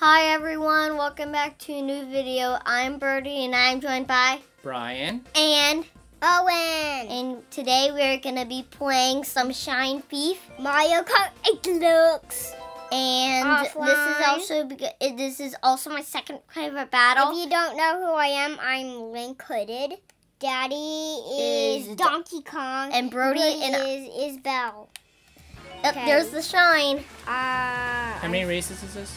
Hi everyone, welcome back to a new video. I'm Birdie and I'm joined by Bryan. and Owen. and today we're gonna be playing some Shine Thief Mario Kart 8 Deluxe. and this is also beca- this is also my second private battle. If you don't know who I am, I'm Link Hooded. Daddy is, Is Donkey Kong. and Brody and- is Isabelle. Yep, okay. there's the Shine. Uh, How many races is this?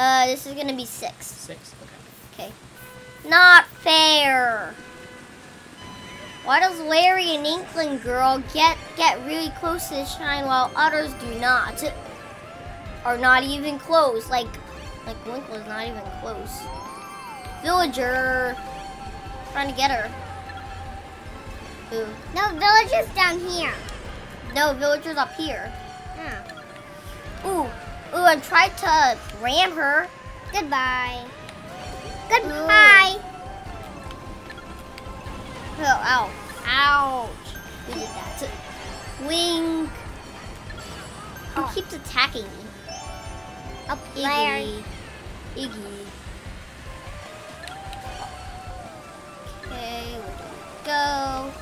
Uh, this is gonna be six. Six. Okay. Okay. Not fair. Why does Larry and Inkling Girl get get really close to the shine while others do not? Or not even close. Like like Link was not even close. Villager trying to get her. Ooh. No, Villager's down here. No, Villager's up here. Yeah. Ooh. Ooh, I tried to ram her. Goodbye. Goodbye. Oh, ow. Ouch. Who did that? Wing. Who Oh. keeps attacking me? Up there. Iggy. Iggy. Okay, where do we go?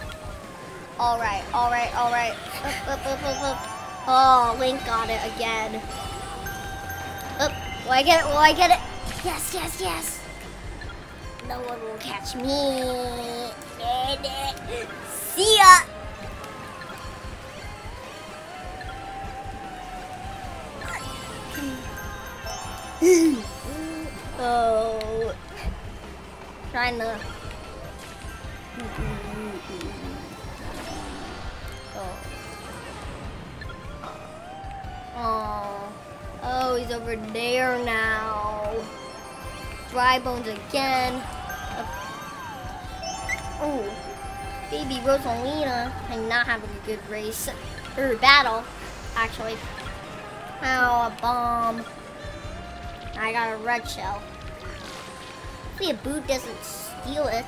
Alright, alright, alright. Up, up, up, up, up. Oh, Link got it again. Will I get it? Will I get it? Yes, yes, yes. No one will catch me. Uh, see ya. oh. Trying to. Over there now. Dry bones again. Oh. Baby Rosalina and not having a good race. Or battle, actually. Oh, a bomb. I got a red shell. Hopefully a boot doesn't steal it.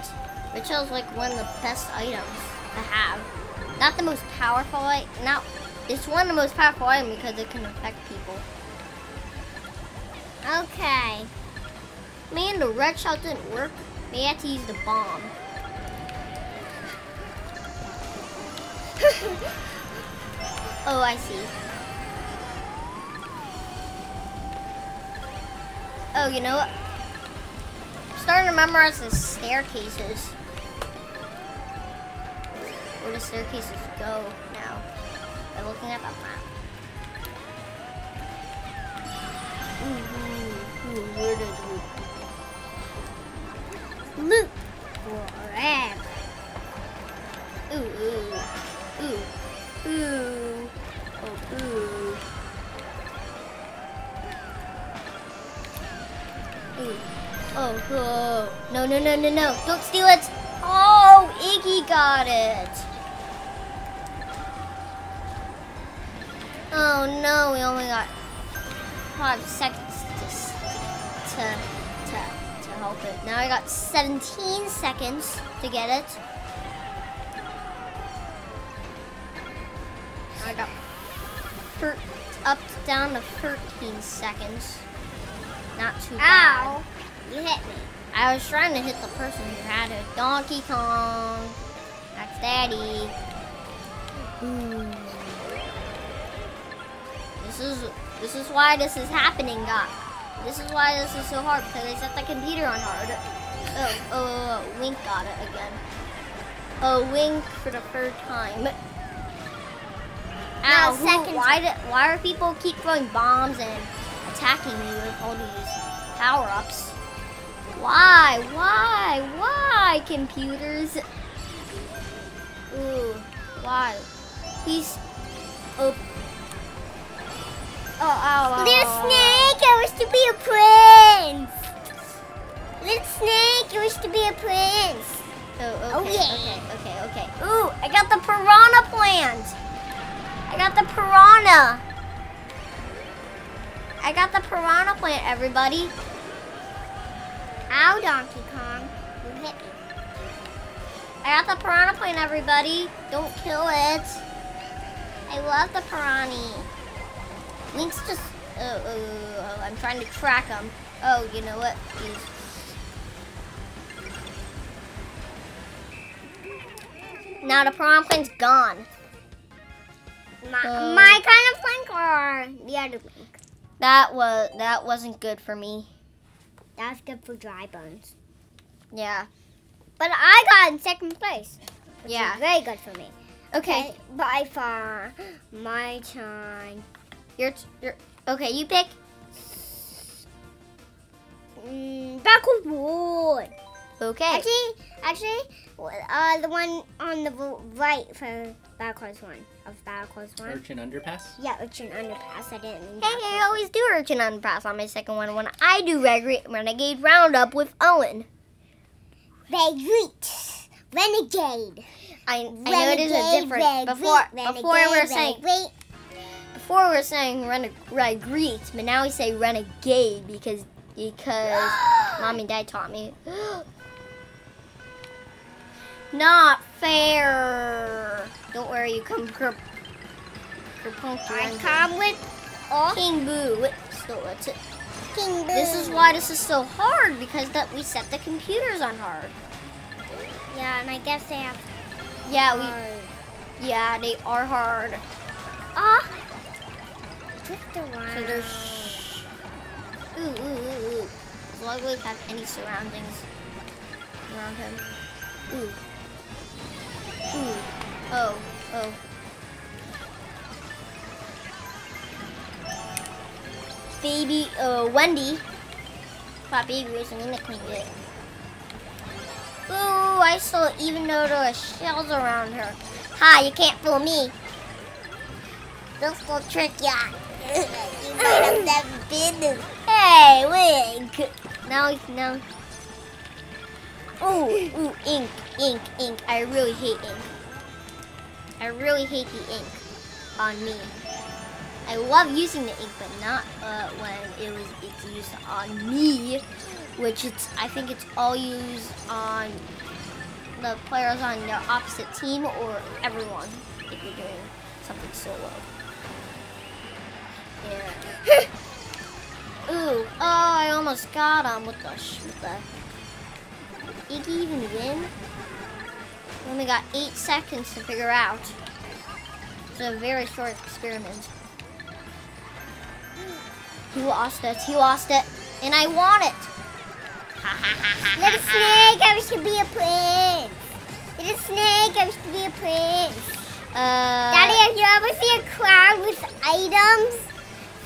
Red shell's like one of the best items to have. Not the most powerful. Not. It's one of the most powerful items because it can affect people. Okay. Man, the red shell didn't work. They had to use the bomb. oh, I see. Oh, you know what? I'm starting to memorize the staircases. Where the staircases go now. By looking at the map. Ooh, ooh, ooh, oh. Oh, oh, no, no, no, no, no, don't steal it. Oh, Iggy got it. Oh no, we only got five seconds to, to, to help it. Now I got 17 seconds to get it. I got up down to 13 seconds. Not too bad. Ow. You hit me. I was trying to hit the person who had it. Donkey Kong. That's Daddy. This is this is why this is happening, guys. This is why this is so hard because I set the computer on hard. Oh, oh, oh, oh, Wink got it again. Oh, Wink for the third time. Now, Ow, who- second why, do, why are people keep throwing bombs and attacking me with all these power-ups? Why? Why? Why, computers? Ooh, why? Please. Oh. Oh, ow, ow, Little ow, snake, I wish to be a prince. Little snake, I wish to be a prince. Oh, okay, Oh, yeah. okay, okay, okay. Ooh, I got the piranha plant. I got the piranha. I got the piranha plant, everybody. Ow, Donkey Kong. You hit me. I got the piranha plant, everybody. Don't kill it. I love the piranha. Link's just Oh, oh, oh, oh, I'm trying to track him. Oh, you know what? He's... Now the Prompkin's gone. My, Uh, my kind of plank or the other plank? That was that wasn't good for me. That's good for dry bones. Yeah. But I got in second place. Which Yeah. Is very good for me. Okay. By far, my turn. You're, you're okay. You pick. Mm, backward wood. Okay. Actually, actually, uh, the one on the right for backwards one of backwards one. Urchin underpass. Yeah, urchin underpass. I didn't mean Hey, I always do Urchin underpass on my second one when I do Reg- Renegade Roundup with Owen. Renegade. Renegade. I, I know it is a different Renegade, before renegade, before we were saying renegade. Before we were saying rene- Renegade, but now we say Renegade because because mom and dad taught me. Not fair. Don't worry, you come ker- kerplunk I come with all King Boo. So it's King Boo. This is why this is so hard because that we set the computers on hard. Yeah, and I guess they have. Yeah, we yeah they are hard. Ah. Twist around. So there's ooh ooh ooh ooh. Does Ludwig have any surroundings around him? Ooh ooh oh oh. Baby, uh, Wendy. Thought baby was gonna clean it. Ooh, I still even though there are shells around her. Ha, you can't fool me. This will trick ya. You might have never been. Hey, Wink. Now, now. Ooh, ooh, ink, ink, ink. I really hate ink. I really hate the ink on me. I love using the ink, but not uh, when it was it's used on me, which it's I think it's all used on the players on their opposite team or everyone if you're doing something solo. Yeah. Ooh, oh, I almost got him with the with the. Iggy even win? We only got eight seconds to figure out. It's a very short experiment. He lost it. He lost it, and I won it. Little snake, I wish to be a prince. Little snake, I wish to be a prince. Uh, Daddy, have you ever seen a crowd with items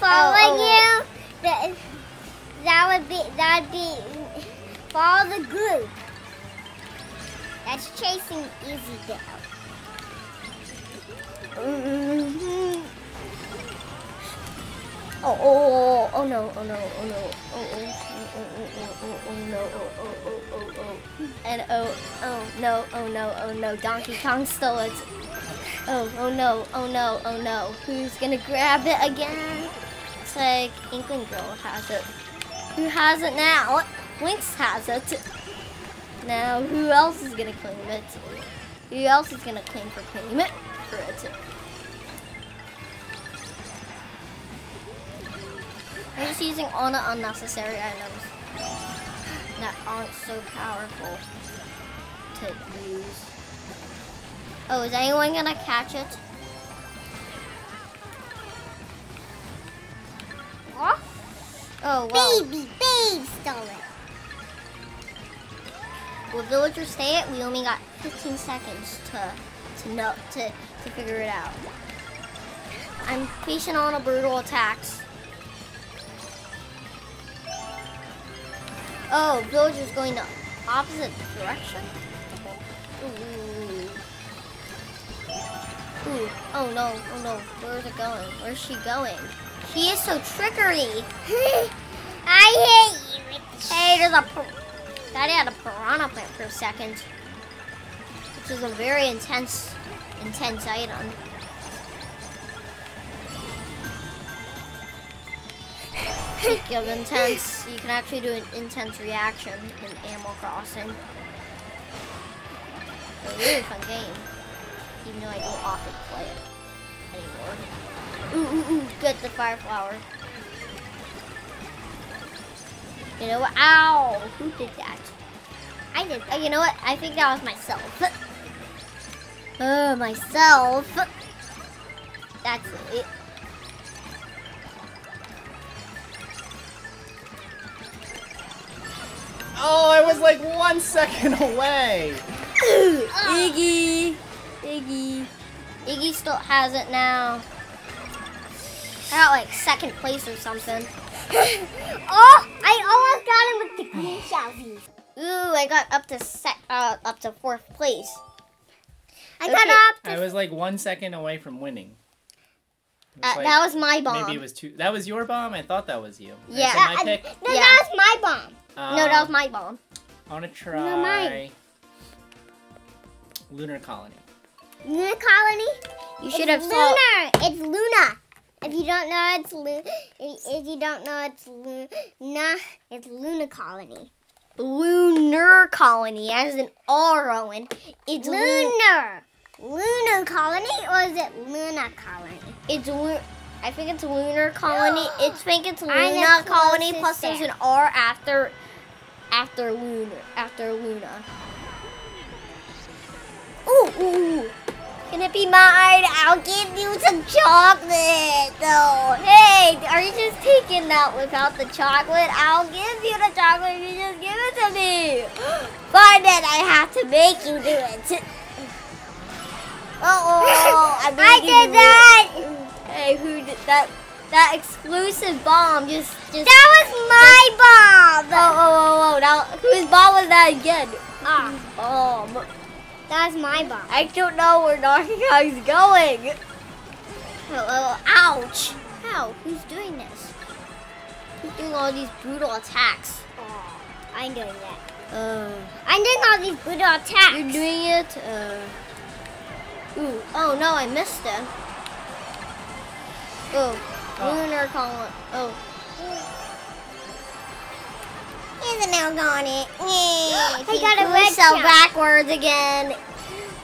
following oh. you? That, that would be that would be follow the group. That's chasing easy down. Mhm. Oh, oh, oh, oh no, oh no, oh no, oh, oh, oh, oh, oh, oh, oh, no, oh, oh, oh, oh, oh, and oh, oh, no, oh, no, oh, no, Donkey Kong stole it. Oh, oh, no, oh, no, oh, no, who's gonna grab it again? Like Inkling Girl has it. Who has it now? Lynx has it. Now, who else is gonna claim it? Who else is gonna claim for claim it for it? I'm just using all the unnecessary items that aren't so powerful to use. Oh, is anyone gonna catch it? Oh, Oh, well, baby, babe stole it. will villagers stay it? We only got 15 seconds to to know to to figure it out. I'm facing on a brutal attacks. Oh, villagers going the opposite direction. Ooh. Ooh. Oh no. Oh no. Where's it going? Where's she going? She is so trickery. I hate you. Hey, there's a. Daddy had a piranha plant for a second, which is a very intense, intense item. Of intense, you can actually do an intense reaction in Animal Crossing. It's A really fun game, even though I don't often play it anymore. Ooh, ooh, ooh, get the fire flower. You know what? Ow! Who did that? I did. Oh, you know what? I think that was myself. Uh, myself. That's it. Oh, I was like one second away. Iggy! Iggy. Iggy still has it now. I got like second place or something. oh, I almost got him with the green shelfies. Ooh, I got up to sec uh, up to fourth place. I Okay. got up I was like one second away from winning. Was Uh, like- that was my bomb. Maybe it was two. That was your bomb. I thought that was you. Yeah. Uh, no, Yeah. that was my bomb. no, that was um, my bomb. I want to try No, mine. Lunar Colony. Lunar colony. You It's should have saw. lunar. It's Luna. If you don't know, it's Lu. If you don't know, it's Luna. It's Luna colony. Lunar colony, as an R, Owen. It's Lun- Lunar. Lunar colony, or is it Luna colony? It's lu- I think it's lunar colony. I think it's Luna colony. Plus, there's an R after after lunar after Luna. Ooh, ooh. Can it be mine? I'll give you some chocolate. No. Hey, are you just taking that without the chocolate? I'll give you the chocolate. if You just give it to me. Fine, then I have to make you do it. Oh, I, did that. it. Hey, who did that? That explosive bomb just just. That was my bomb. Oh, oh, oh, oh! Now, whose bomb was that again? Ah, Bomb. That was my bomb. I don't know where Donkey Kong's going. Oh, ouch! How? Who's doing this? Who's doing all these brutal attacks? Oh, I'm doing that. Uh, I'm doing all these brutal attacks. you're doing it. Uh. Ooh! Oh no! I missed it. Oh, Oh. lunar colony. Oh. He's now got it. I I got a red cell shell. backwards again.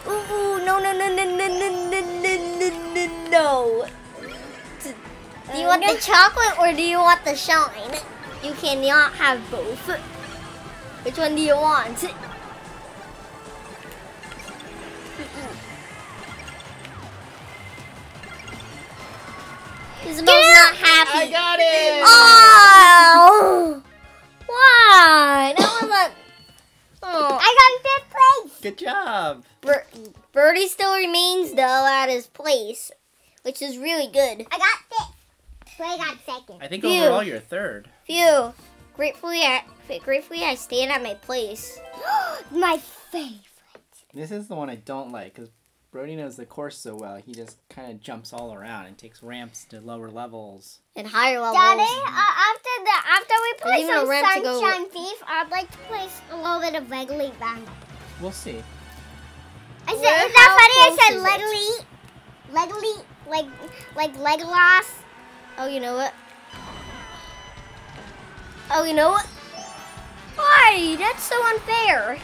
Ooh, ooh, no, no, no, no, no, no, no, no, no, no, no. Do you want the chocolate or do you want the shine? You cannot have both. Which one do you want? Isabelle's not happy. I got it. Oh! Good job. Bir- Birdie still remains though at his place, which is really good. I got fifth. So I got second. I think Phew. overall you're third. Phew. Gratefully, I gratefully I stayed at my place. my favorite. This is the one I don't like because Brody knows the course so well. He just kind of jumps all around and takes ramps to lower levels. And higher levels. Daddy, uh, after the after we play some ramp to go- Sunshine Thief, I'd like to play a little bit of Legally Bang. We'll see. I said, Where- is that funny? I said is Legally, Legally, like like Legolas. Oh, you know what? Oh, you know what? Why? That's so unfair.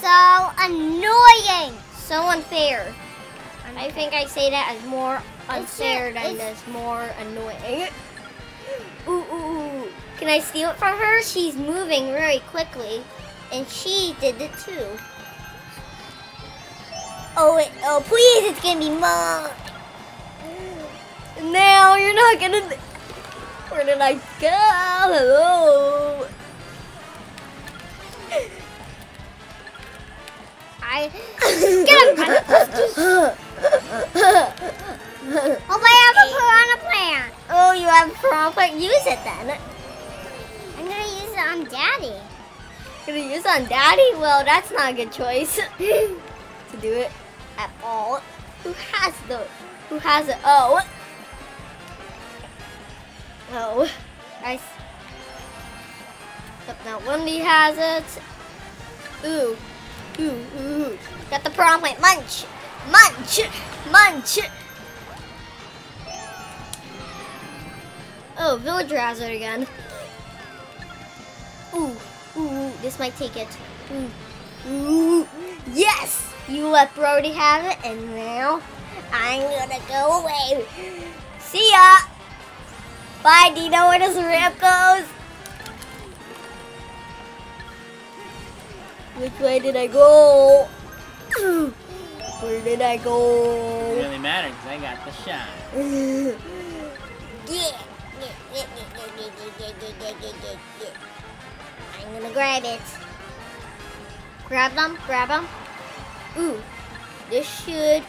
So annoying. So unfair. And I think I say that as more It's unfair a- than it's- as more annoying. Ooh, ooh, ooh. Can I steal it from her? She's moving very quickly. And she did it too. Oh, it, oh, please, it's gonna be mom. Now you're not gonna. Where did I go? Hello. I get him. Oh, I have a piranha plant. Oh, you have proper. Use it then. I'm gonna use it on Daddy. Gonna use on Daddy? Well, that's not a good choice to do it at all. Who has the? Who has it? Oh. Oh. I. Yep, now Wendy has it. Ooh. Ooh, ooh. Got the prom plate. Munch. Munch. Munch. Oh, villager has it again. Ooh, ooh, this might take it. Ooh, ooh, yes! You let Brody have it, and now I'm gonna go away. See ya! Bye, do you know where this ramp goes? Which way did I go? Where did I go? It really matter because I got the shot. I'm gonna grab it. Grab them, grab them. Ooh, this should,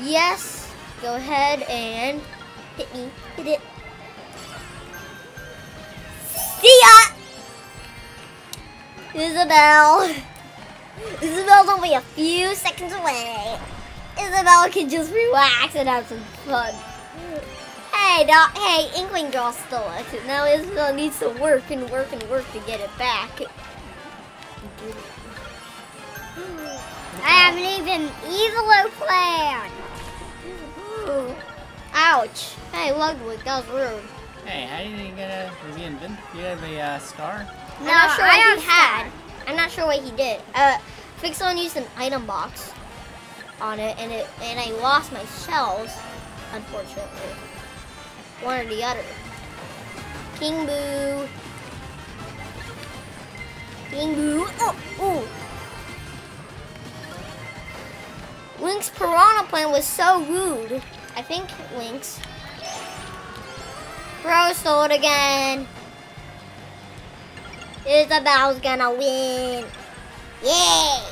yes. Go ahead and hit me, hit it. See ya! Isabelle. Isabelle's only a few seconds away. Isabelle can just relax and have some fun. Hey, dog, hey, Inkling Girl stole it. Now Isabelle needs to work and work and work to get it back. I have an even evil plan. Ooh. Ouch. Hey, Ludwig, that was rude. Hey, how did you get a? Was he invent? You have a uh, star? I'm not sure I what have he had. I'm not sure what he did. Uh, Fixon used an item box on it, and it and I lost my shells, unfortunately. One or the other. King Boo. King Boo. Oh, ooh. Link's piranha plant was so rude. I think Link's. Bro stole it again. Isabelle's gonna win. Yay!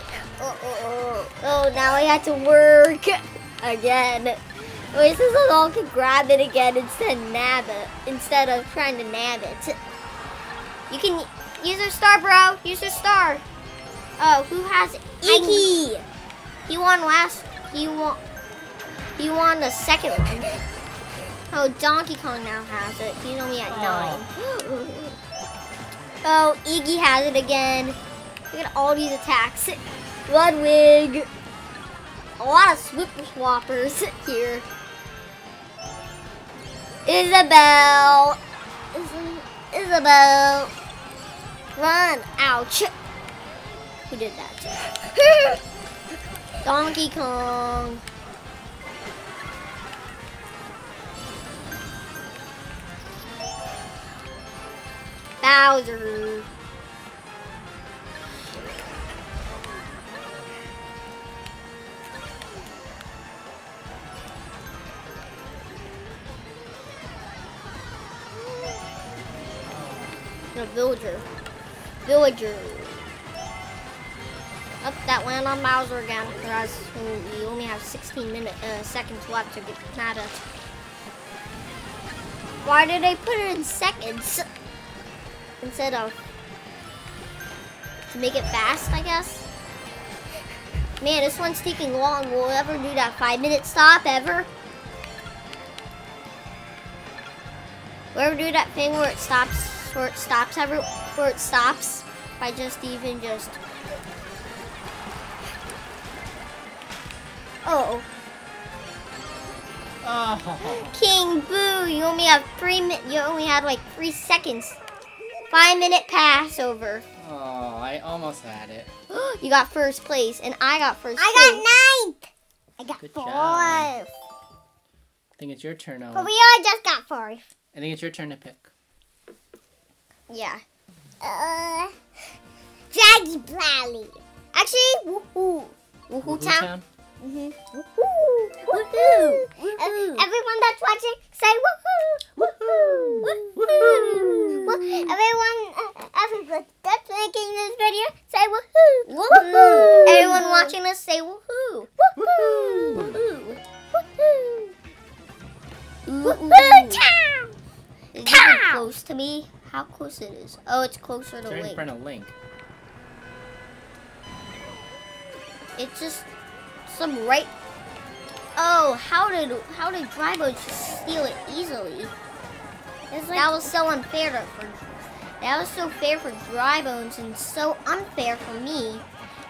Oh, oh, oh. oh, now I have to work again. At least Isabelle can grab it again instead of nab it. Instead of trying to nab it. You can use your star, bro. Use your star. Oh, who has it? He won last. He won. He won the second one. Oh, Donkey Kong now has it. He's only at nine. Oh, Iggy has it again. Look at all these attacks. Ludwig. A lot of swipper swappers here. Isabelle. Is- Isabelle. Run. Ouch. Who did that? Donkey Kong. Bowser. The villager. Villager. Up that land on Bowser again. Whereas we only have 16 minute, uh, seconds left to get mad at. Why did they put it in seconds? Instead of to make it fast, I guess. Man, this one's taking long. Will it ever do that five minute stop ever? Will ever do that thing where it stops, where it stops every, where it stops by just even just. Oh, Oh. King Boo! You only have three. Mi- you only had like three seconds. Five minute pass over. Oh, I almost had it. you got first place, and I got first. I place. got ninth. I got Good fourth. job. I think it's your turn, But we all just got fourth. I think it's your turn to pick. Yeah. Uh, Jaggy Valley. Actually, woohoo. Woohoo Wuhu Town. Mm-hmm. Woohoo! Woohoo. Woohoo! Everyone that's watching, say woohoo. Woohoo. Woohoo. Woo- Everyone, uh, everyone that's making this video, say woohoo. Woohoo! Everyone watching us say woohoo! Woohoo. Woohoo! Woohoo. Ooh, Woohoo ooh. town. Is it Cow! close to me? How close it is? Oh, it's closer to It's right in Link. front of Link. It's just some right. Oh, how did how did Drybo just steal it easily? It's like That was so unfair to, for that was so fair for Dry Bones and so unfair for me,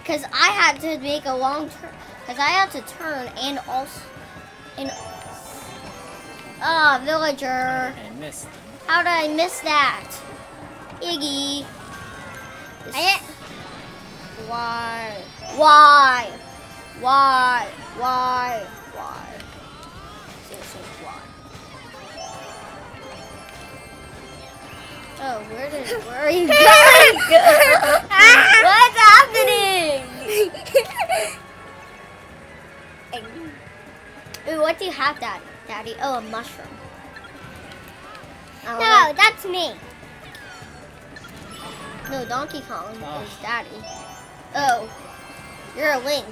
because I had to make a long turn, because I had to turn and also and ah villager. I missed. How did I miss that? Iggy. This- I- Why? Why? Why? Why? Why? So why? Oh, where did where are you going? What's happening? Ooh, what do you have, Daddy? Daddy? Oh, a mushroom. No, that's me. No, Donkey Kong ah. is Daddy. Oh, you're a Link.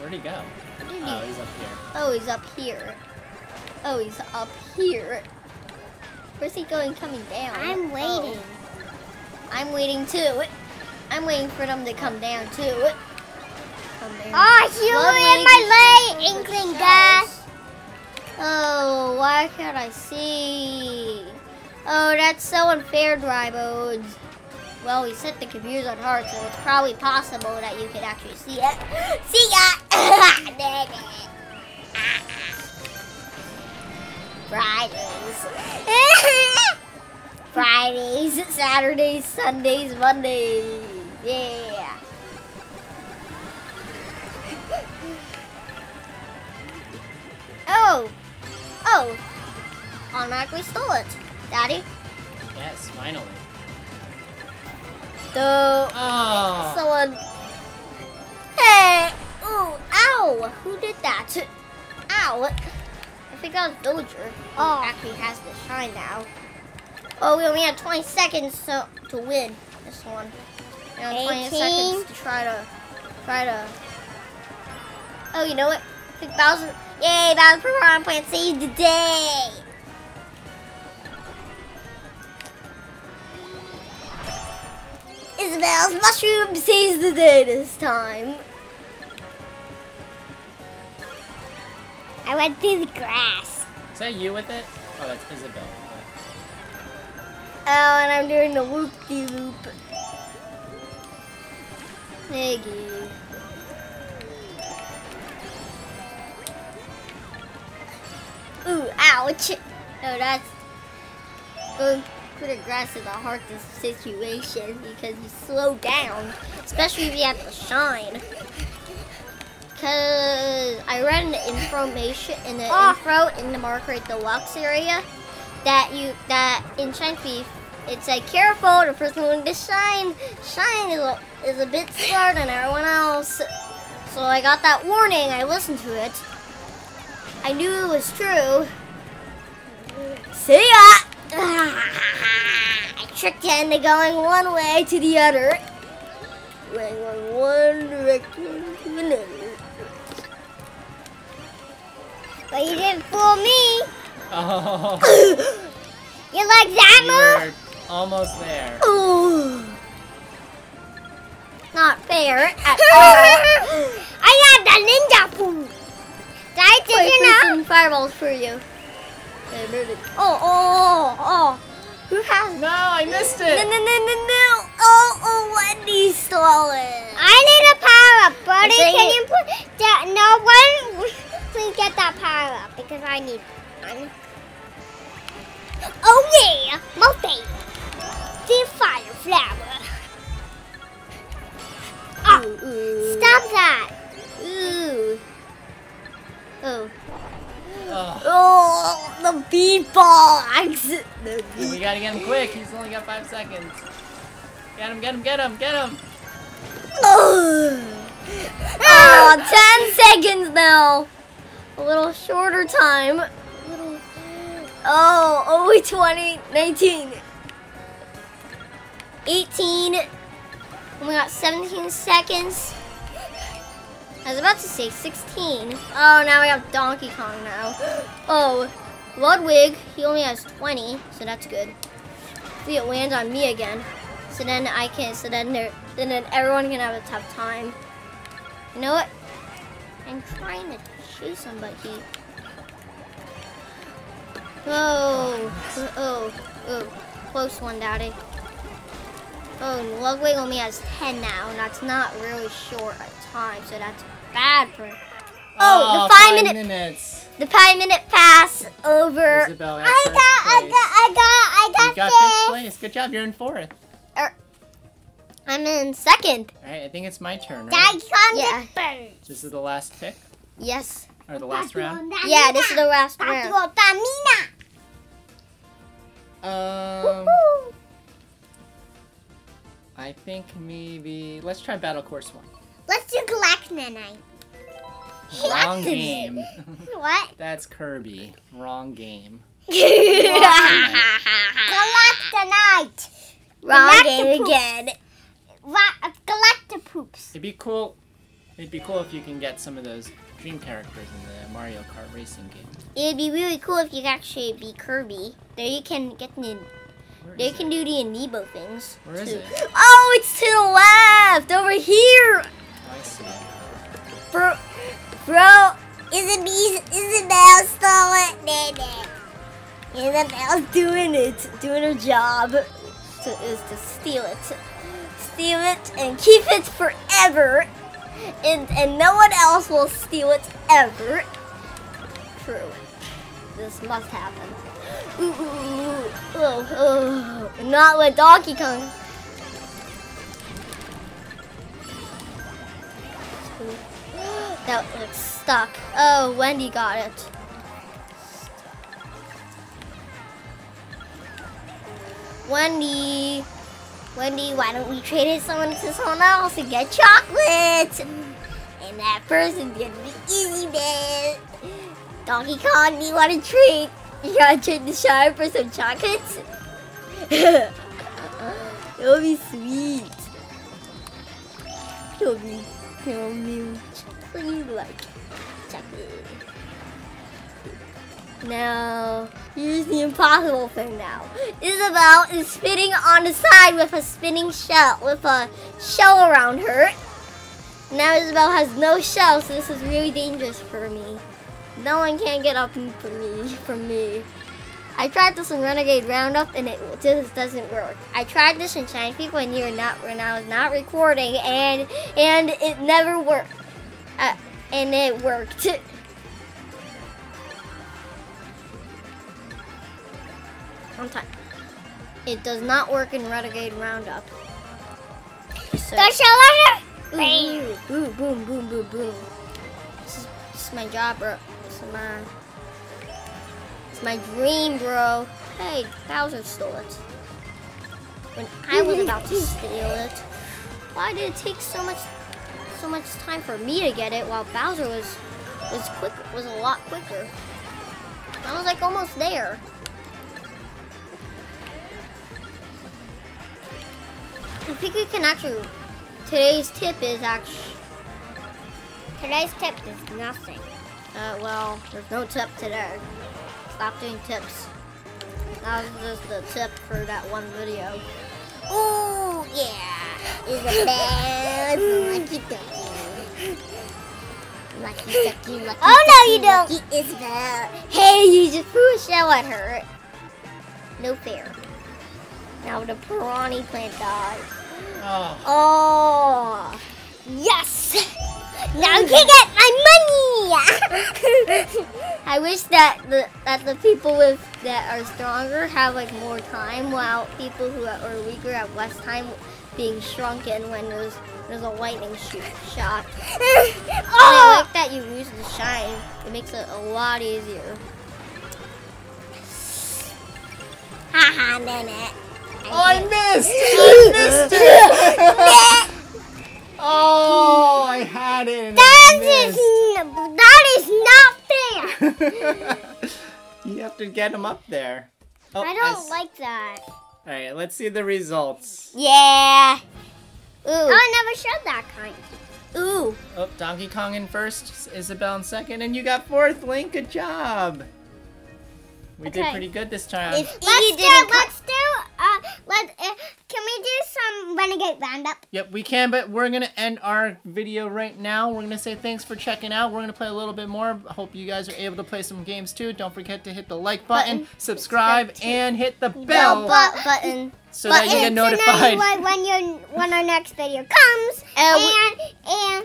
Where'd he go? Where did Oh, he- he's up here. Oh, he's up here. Oh, he's up here. Where's he going coming down? I'm Oh, waiting. I'm waiting too. I'm waiting for them to come down too. Come down. Oh, you in my leg, inkling gas. Oh, why can't I see? Oh, that's so unfair, Dry Bones. Well, we set the computers on hard, so it's probably possible that you could actually see it. See ya! Fridays. Fridays, Saturdays, Sundays, Mondays. Yeah. Oh. Oh. Automatically stole it. Daddy. Yes, finally. The Oh. Ah. someone. Hey. Ooh. Ow. Who did that? Ow. I think that was. Who Oh. actually has the shine now. Oh, we only have 20 seconds to, to win this one. We have 20 seconds to try to try to. Oh, you know what? I think Bowser. Yay, Bowser Prime Plant saved the day. Isabelle's mushroom saves the day this time. I went through the grass. Is that you with it? Oh, that's Isabelle. Oh, and I'm doing the whoop de loop. Ooh, ouch. No, that's going put a grass in the hard situation because you slow down, especially if you have to shine. Cause I read in the information in the Ah. info in the Mario Kart Deluxe area that you that in Shine Thief it said careful the first one to shine shine is a, is a bit slower than everyone else. So I got that warning. I listened to it. I knew it was true. See ya! I tricked you into going one way to the other. Going on one direction to another. But you didn't fool me. Oh, You like that you move? were almost there. Ooh. Not fair at all. I got the ninja food. Dad, did Wait, you there's know? some fireballs for you. Oh, oh, oh. Who has No, I missed it. No, no, no, no, no. Oh, oh, Wendy stole it. I need a power up, buddy. Can it. you put that? No one. Please get that power up because I need one. Oh yeah, multi. The fire flower. Ah, Ooh, ooh. stop that. Ooh. Oh. Oh, Oh, the beatbox. The we gotta get him quick. He's only got five seconds. Get him, get him, get him, get him. Oh, oh, 10 seconds now. A little shorter time. Little... Oh, only 20, 19, 18. We got 17 seconds. I was about to say 16. Oh, now we have Donkey Kong now. Oh, Ludwig, he only has 20, so that's good. If it lands on me again. So then I can, so then there, then, then everyone can have a tough time. You know what? I'm trying to but he. Oh, oh, oh, close one, Daddy. Oh, Ludwig only has 10 now, and that's not really short time, so that's bad for. Oh, the five minute- minutes. The five minute pass over. Isabelle at I got, I got, I got, I You got, got fifth this. place. Good job. You're in fourth. I'm in second. All right, I think it's my turn, right? Dad, come Yeah. first. This is the last pick Yes. or the last round. Yeah, this is the last round. Um, I think maybe let's try battle course one. Let's do Galacta Knight. Wrong game. What? That's Kirby. Wrong game. Galactonite. Wrong game again. Ra- Galactopoops. It'd be cool. It'd be cool if you can get some of those dream characters in the Mario Kart racing game. It'd be really cool if you could actually be Kirby. There you can get the, Where there you is can it? do the amiibo things. Where is too. it? Oh, it's to the left, over here, Bro. Bro, Isabelle, Isabelle stole it. Nah, nah. Isabelle's doing it, doing her job. To, is to steal it, steal it, and keep it forever, and and no one else will steal it ever. True. This must happen. Ooh, ooh, ooh, oh, oh. Not with Donkey Kong. That looks stuck. Oh, Wendy got it. Wendy, Wendy, why don't we trade it someone to someone else and get chocolate? And that person's gonna be Easy Man. Donkey Kong, do you want a treat? You gotta trade the Shire for some chocolates? It'll be sweet. It'll be, it'll be chocolate like chocolate. Now, here's the impossible thing now. Isabelle is spinning on the side with a spinning shell, with a shell around her. Now Isabelle has no shell, so this is really dangerous for me. No one can get up from me, from me. I tried this in Renegade Roundup and it just doesn't work. I tried this in Shiny Peak when you were not when I was not recording and and it never worked. Uh, and it worked. One time. It does not work in Renegade Roundup. So, The ooh, ooh, boom, boom, boom, boom. This is, this is my job, bro. This is my, it's my dream, bro. Hey, Bowser stole it. When I was about to steal it, why did it take so much, so much time for me to get it while Bowser was, was quick, was a lot quicker. I was like almost there. I think we can actually. Today's tip is actually. Today's tip is nothing. Uh, well, there's no tip today. Stop doing tips. That was just the tip for that one video. Oh yeah. Isabelle, lucky ducky. Lucky ducky, lucky Oh, no, you ducky, Lucky Isabelle. Hey, you just threw a shell at her. No fair. Now the piranha plant dies. Oh, Oh. Yes. Now you can get my money. I wish that the that the people with that are stronger have like more time, while people who are weaker have less time being shrunken when there's there's a lightning shoot shot. And I oh, like that you lose the shine. It makes it a lot easier. haha, Nanette. oh I missed! I missed it! oh, I had it and That I is missed. n- that is not fair. you have to get him up there. Oh, I don't s- like that. All right, let's see the results. Yeah. Ooh. Oh, I never showed that kind. Ooh. Oh, Donkey Kong in first, Isabelle in second, and you got fourth. Link, good job. We did pretty good this time. If Let's Iggy do. didn't Let's do. Uh, let. Uh, can we do some renegade roundup? Yep, we can, but we're gonna end our video right now. We're gonna say thanks for checking out. We're gonna play a little bit more. Hope you guys are able to play some games too. Don't forget to hit the like button, Button. subscribe, and hit the bell bell bu- button. so that you get And so now notified. when when our next video comes, And we- and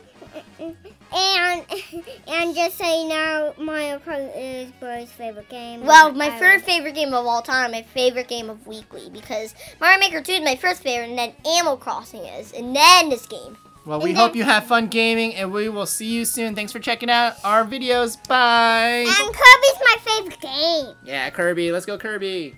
and and and just so you know, Mario Kart is Bro's favorite game. Well, my I third favorite game of all time, my favorite game of weekly, because Mario Maker 2 is my first favorite, and then Animal Crossing is, and then this game. Well, we hope you have fun gaming, and we will see you soon. Thanks for checking out our videos. Bye. And Kirby's my favorite game. Yeah, Kirby. Let's go, Kirby.